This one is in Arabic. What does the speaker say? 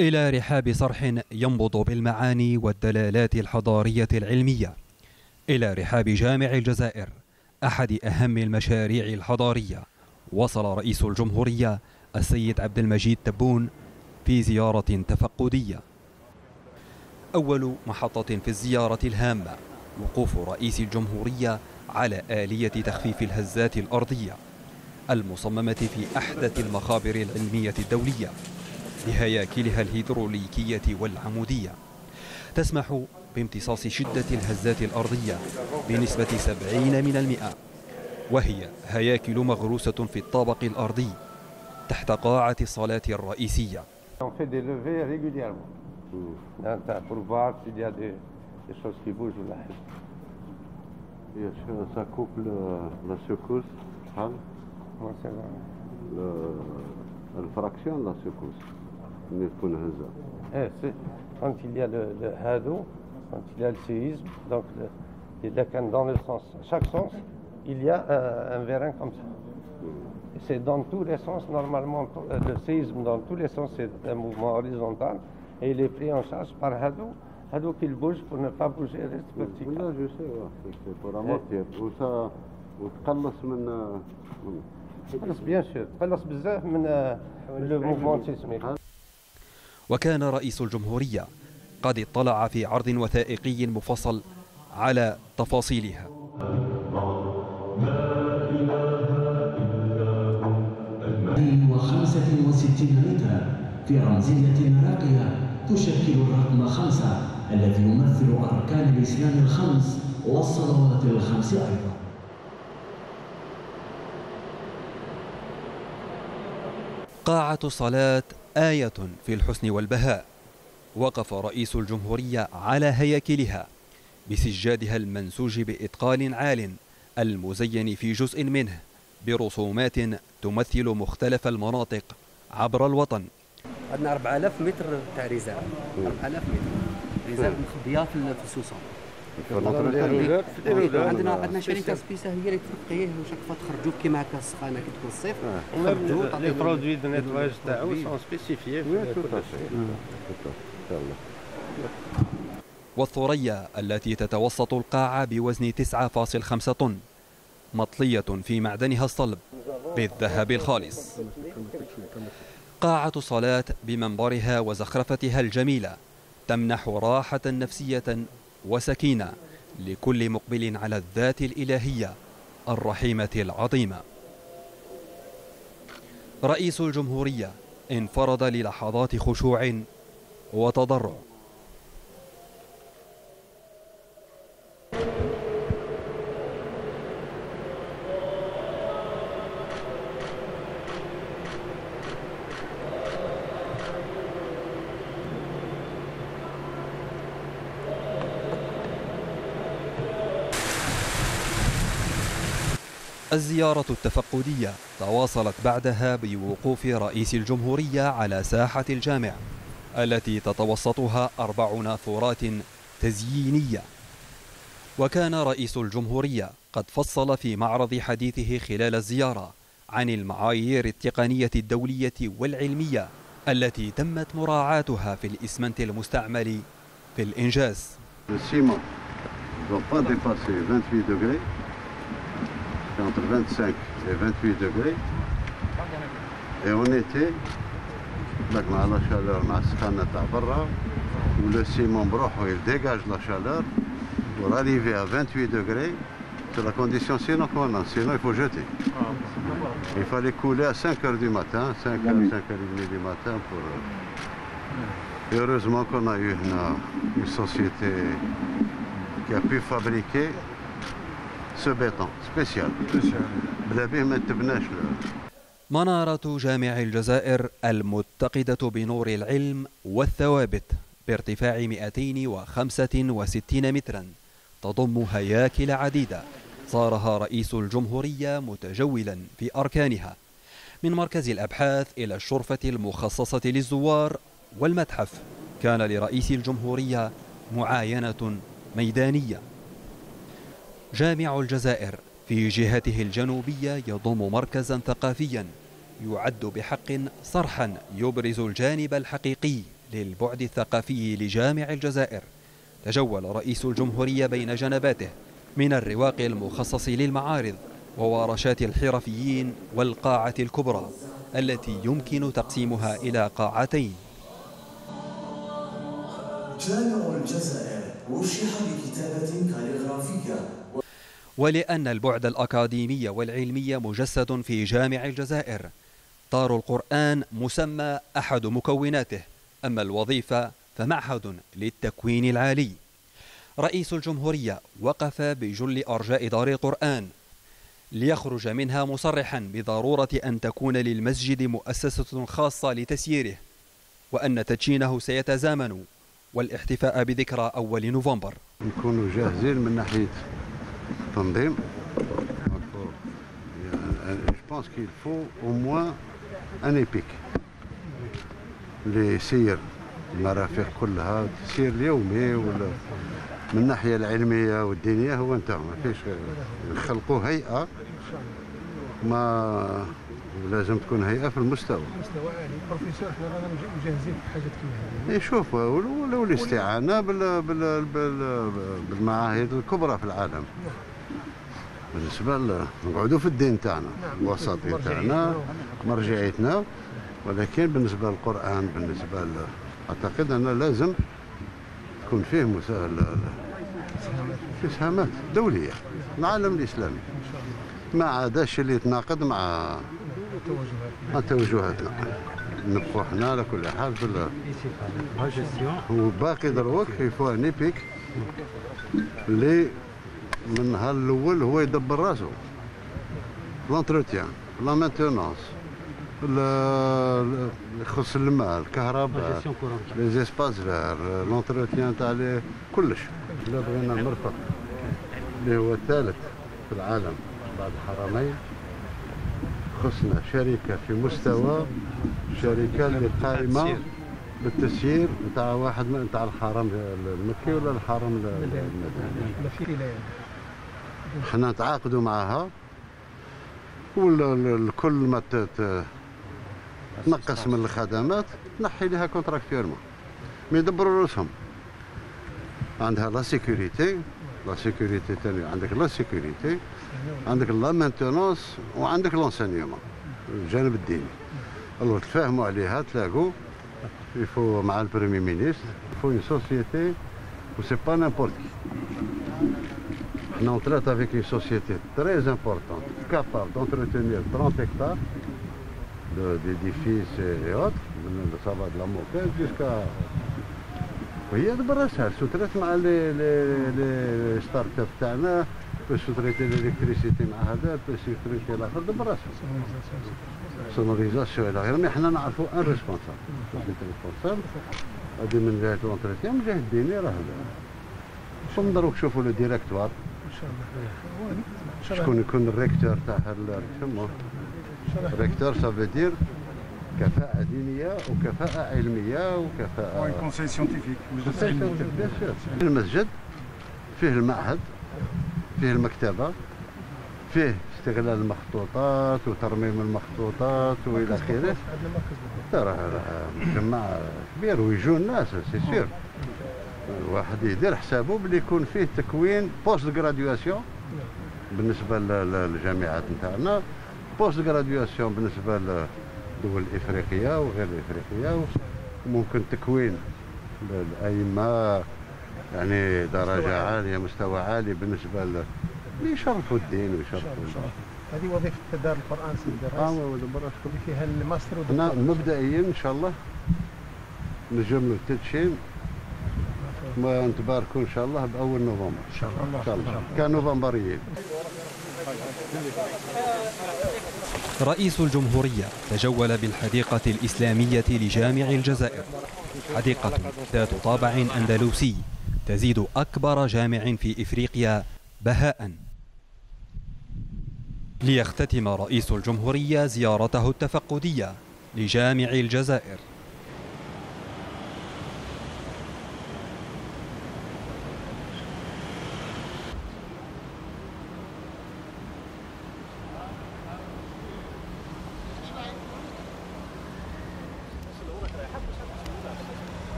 إلى رحاب صرح ينبض بالمعاني والدلالات الحضارية العلمية. إلى رحاب جامع الجزائر أحد أهم المشاريع الحضارية وصل رئيس الجمهورية السيد عبد المجيد تبون في زيارة تفقدية. أول محطة في الزيارة الهامة وقوف رئيس الجمهورية على آلية تخفيف الهزات الأرضية المصممة في أحدث المخابر العلمية الدولية. لهياكلها الهيدروليكية والعمودية. تسمح بامتصاص شدة الهزات الأرضية بنسبة 70 من المئة وهي هياكل مغروسة في الطابق الأرضي تحت قاعة الصلاة الرئيسية. الفراكسيون لا سيكوس de la secousse. Eh, quand il y a le, le hado, quand il y a le séisme, donc le, dans le sens, chaque sens, il y a un, un vérin comme ça. C'est dans tous les sens, normalement, le séisme dans tous les sens, c'est un mouvement horizontal et il est pris en charge par Hado. Hado qu'il bouge pour ne pas bouger, reste vertical. Là, je sais, c'est pour amortir. Ou ça, وتقلص من تقلص bien sûr تقلص بزاف من le mouvement sismique وكان رئيس الجمهورية قد اطلع في عرض وثائقي مفصل على تفاصيلها. وخمسة وستين مترا في رمزية راقية تشكل الرقم خمسة الذي يمثل أركان الإسلام الخمس والصلوات الخمس أيضا. قاعة الصلاة آية في الحسن والبهاء. وقف رئيس الجمهورية على هياكلها بسجادها المنسوج بإتقان عال المزين في جزء منه برسومات تمثل مختلف المناطق عبر الوطن. عندنا 4000 متر تاع رزاع 4000 متر. رزاع مخبيه في السوسه عندنا عندنا شركه سبيسه هي اللي تنقيه و chaque fois تخرجوا كيما هكا السخانة كي تكون الصيف خرجوا les produits de nettoyage تاعو sont spécifiés. والثريا التي تتوسط القاعة بوزن 9.5 طن مطلية في معدنها الصلب بالذهب الخالص. قاعة الصلاة بمنبرها وزخرفتها الجميلة تمنح راحة نفسية وسكينة لكل مقبل على الذات الإلهية الرحيمة العظيمة. رئيس الجمهورية انفرد للحظات خشوع وتضرع. الزيارة التفقدية تواصلت بعدها بوقوف رئيس الجمهورية على ساحة الجامع التي تتوسطها أربع نافورات تزيينية وكان رئيس الجمهورية قد فصل في معرض حديثه خلال الزيارة عن المعايير التقنية الدولية والعلمية التي تمت مراعاتها في الإسمنت المستعمل في الإنجاز. c'est entre 25 et 28 degrés. Et en été, la chaleur, où le ciment il dégage la chaleur pour arriver à 28 degrés. C'est la condition sinon qu'on a, sinon il faut jeter. Il fallait couler à 5 h du matin, 5 h, 5 h 30 du matin pour. Euh, heureusement qu'on a eu une société qui a pu fabriquer ce béton spécial بلا به ما تبناش منارة جامع الجزائر المتقدة بنور العلم والثوابت بارتفاع 265 مترا تضم هياكل عديدة صارها رئيس الجمهورية متجولا في أركانها. من مركز الأبحاث إلى الشرفة المخصصة للزوار والمتحف كان لرئيس الجمهورية معاينة ميدانية. جامع الجزائر في جهته الجنوبية يضم مركزا ثقافيا يعد بحق صرحا يبرز الجانب الحقيقي للبعد الثقافي لجامع الجزائر. تجول رئيس الجمهورية بين جنباته من الرواق المخصص للمعارض وورشات الحرفيين والقاعة الكبرى التي يمكن تقسيمها إلى قاعتين. جامع الجزائر رشح بكتابة كاليغرافية. ولأن البعد الأكاديمي والعلمي مجسد في جامع الجزائر. دار القرآن مسمى أحد مكوناته أما الوظيفة فمعهد للتكوين العالي. رئيس الجمهورية وقف بجل أرجاء دار القرآن ليخرج منها مصرحا بضرورة أن تكون للمسجد مؤسسة خاصة لتسييره وأن تدشينه سيتزامن والاحتفاء بذكرى أول نوفمبر. نكونوا جاهزين من ناحية التنظيم je pense qu'il faut au moins un EPIC اللي يسير المرافق كلها تسير اليومي ولا من الناحيه العلمية والدينية هو انت ما فيش نخلقوا هيئة ما لازم تكون هيئة في المستوى. مستوى عالي بروفيسور إحنا رانا مجهزين في حاجات كيما هذه يشوف ولو الاستعانة بال بال بال بالمعاهد الكبرى في العالم. بالنسبة ل- نقعدوا في الدين تاعنا الوسطي تاعنا مرجعيتنا. ولكن بالنسبة للقرآن بالنسبة ل... أعتقد أن لازم تكون فيه مساهل في اسهامات دوليه العالم الإسلامي. ما عاداش اللي يتناقض مع توجهاتنا نبقوا حنا على كل حال في ال- هو باقي دروك il faut un EPIC اللي من النهار الأول هو يدبر راسو l'entretien la maintenance يخص الماء الكهرباء les espaces verts l'entretien تاع كلش الا بغينا نرفق اللي هو الثالث في العالم بعد الحرمين خصنا شركه في مستوى شركه اللي قائمه بالتسيير نتاع واحد نتاع الحرم المكي ولا الحرم المدني حنا نتعاقدوا معها والكل ما تنقص من الخدمات نحي لها contractuellement ما يدبروا روسهم عندها la sécurité la sécurité تاني عندك la sécurité عندك la maintenance وعندك l'enseignement الجانب الديني. alors تفاهموا عليها تلاقوا il faut مع ال premier ministre il faut une société و c'est pas n'importe qui On traite avec une société très importante, capable d'entretenir 30 hectares d'édifices et autres, ça va de la montagne jusqu'à... وهي براسها sous-traite مع les les les start-up تاعنا sous-traiter l'électricité مع هذا sous-traiter الآخر براسها sonorisation إلى غير mais حنا نعرفوا un responsable responsable هذه من جهه l'entretien من جهه الديني راه ثم دروك شوفوا le directoire شاء الله شكون يكون ال recteur تاع يسموه ال recteur ça veut dire كفاءة دينية وكفاءة علمية وكفاءة conseil scientifique المسجد فيه المعهد فيه المكتبة فيه استغلال المخطوطات وترميم المخطوطات وإلى آخره. راه مجمع كبير ويجوا الناس c'est sûr الواحد يدير حسابه بلي يكون فيه تكوين post-graduation بالنسبة للجامعات نتاعنا. post-graduation بالنسبة للدول الافريقيه وغير الافريقيه وممكن تكوين الائمه يعني درجة عالية مستوى عالي بالنسبة ل اللي يشرفوا الدين ويشرفوا هذه وظيفة دار القرآن سيدي آه الرئيس. ودابا اللي فيها الماستر. مبدئيا إن شاء الله نجملوا التدشين. ونتباركوا إن شاء الله بأول نوفمبر. إن شاء الله. إن شاء الله. كنوفمبريين رئيس الجمهورية تجول بالحديقة الإسلامية لجامع الجزائر. حديقة ذات طابع أندلسي تزيد أكبر جامع في إفريقيا بهاء. ليختتم رئيس الجمهورية زيارته التفقدية لجامع الجزائر.